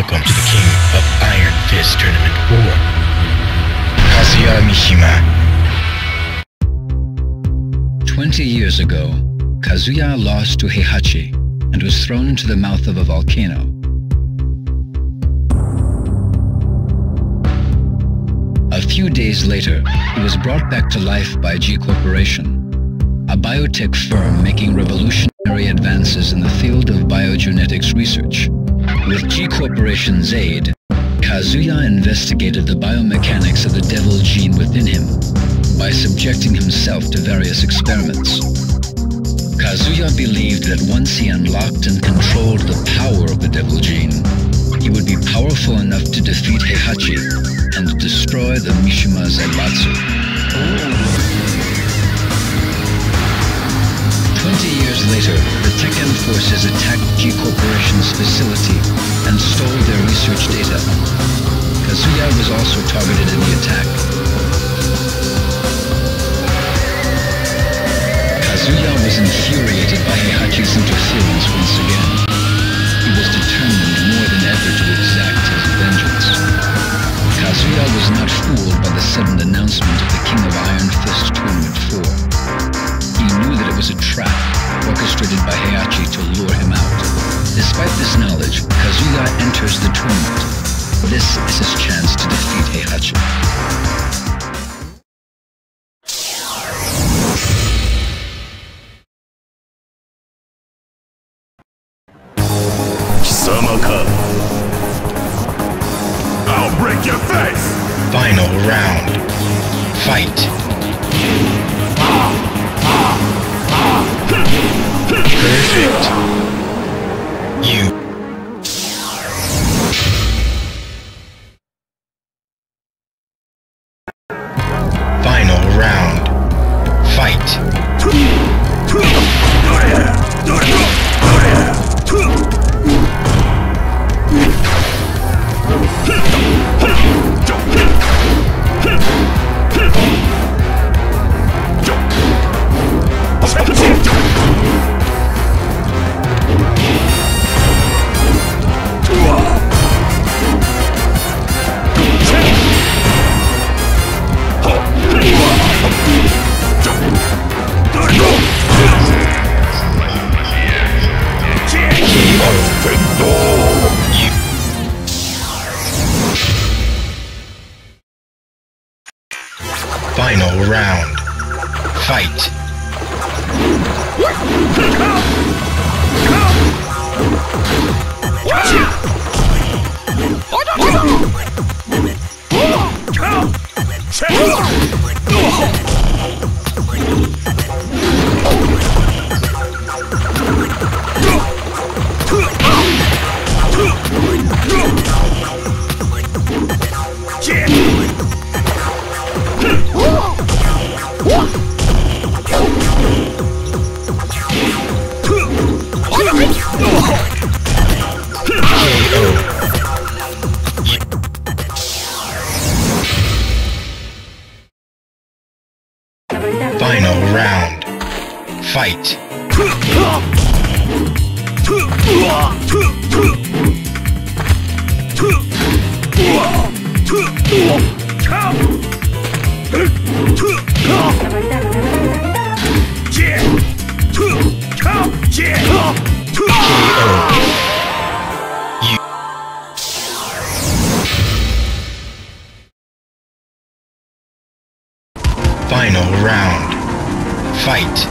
Welcome to the King of Iron Fist Tournament 4. Kazuya Mishima. Twenty years ago, Kazuya lost to Heihachi and was thrown into the mouth of a volcano. A few days later, he was brought back to life by G Corporation, a biotech firm making revolutionary advances in the field of biogenetics research. With G Corporation's aid, Kazuya investigated the biomechanics of the devil gene within him by subjecting himself to various experiments. Kazuya believed that once he unlocked and controlled the power of the devil gene, he would be powerful enough to defeat Heihachi and destroy the Mishima Zaibatsu. Years later, the Tekken forces attacked G Corporation's facility and stole their research data. Kazuya was also targeted in the attack. Kazuya was infuriated by Heihachi's interference once again. He was determined more than ever to exact his vengeance. Kazuya was not fooled by the sudden announcement of the King of Iron Fist Tournament 4. He knew that it was a trap orchestrated by Heihachi to lure him out. Despite this knowledge, Kazuya enters the tournament. This is his chance to defeat Heihachi. I'll break your face! Final round. Fight. Perfect. You. Final round. Fight. Fight. Final round. Fight. You. fight.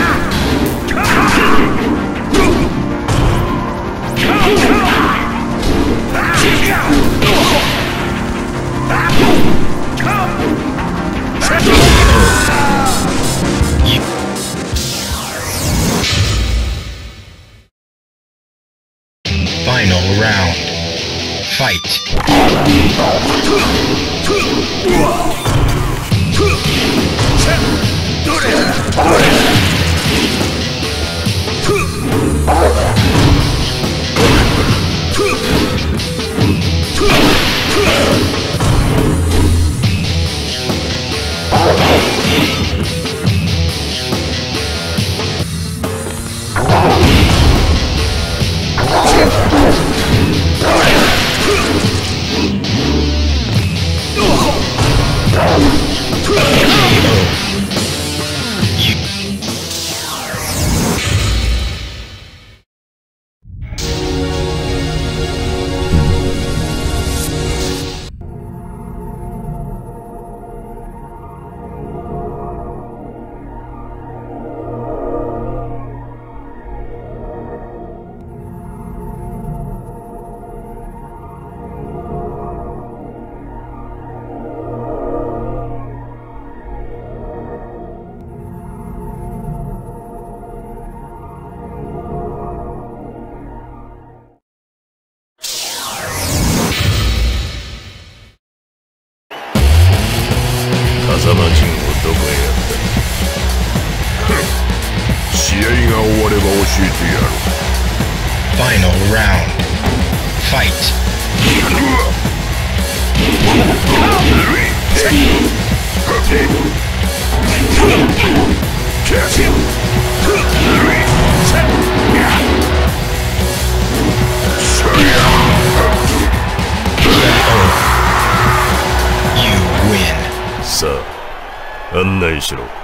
案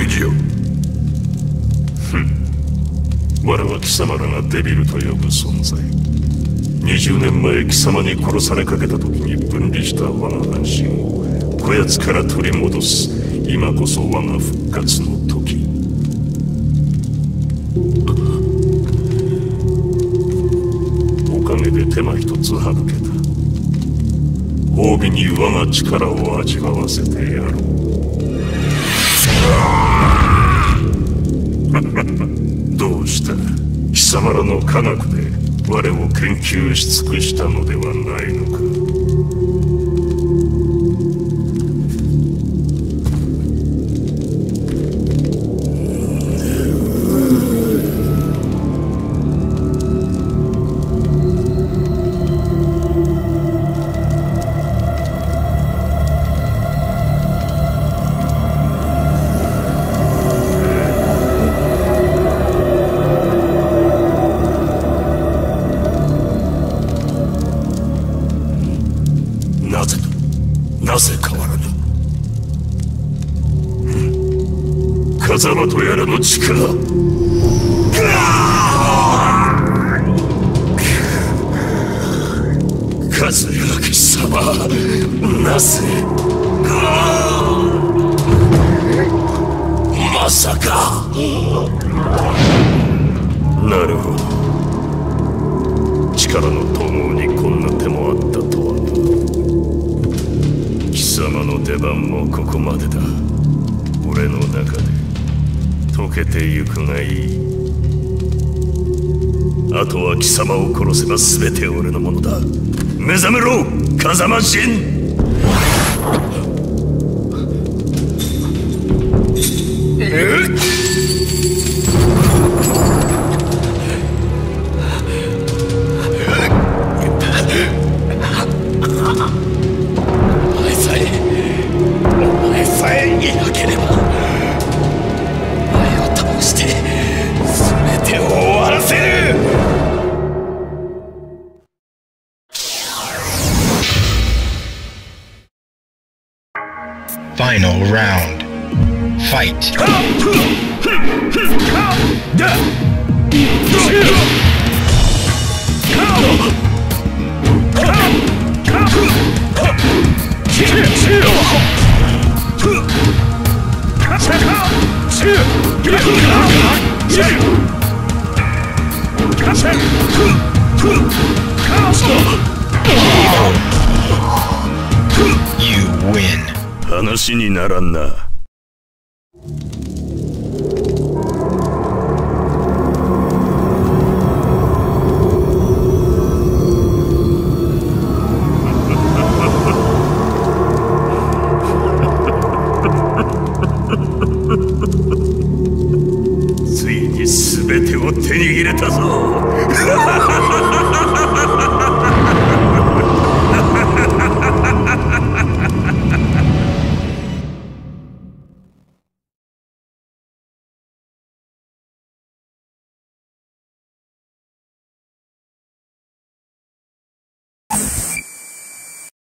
誰じゃ我は貴様らがデビルと呼ぶ存在。20年前貴様に殺されかけた時に分離した我が半身をこやつから取り戻す。今こそ我が復活の時。おかげで手間一つ省けた。褒美に我が力を味わわせてやろう。どうした？貴様らの科学で我を研究し尽くしたのではないぜ変わらぬ？風間とやらの力。和明様。なぜ？けてゆくがいい。あとは貴様を殺せば全て俺のものだ。目覚めろ風間神!話にならんな。てを手に入れたぞ。